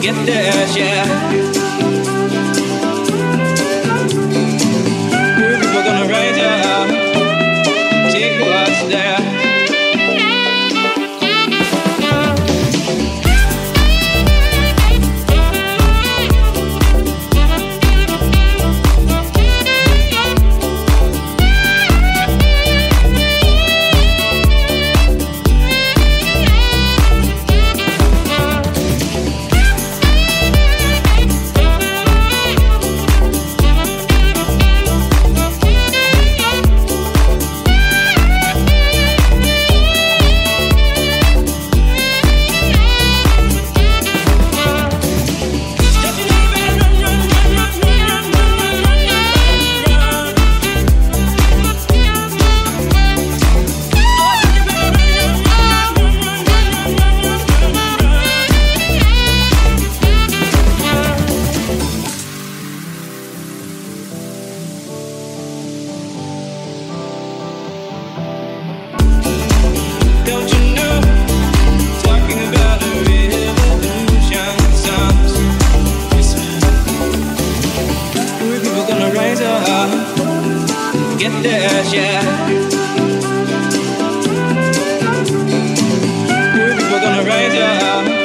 Get there, yeah. Get this, yeah. We're gonna raise ya.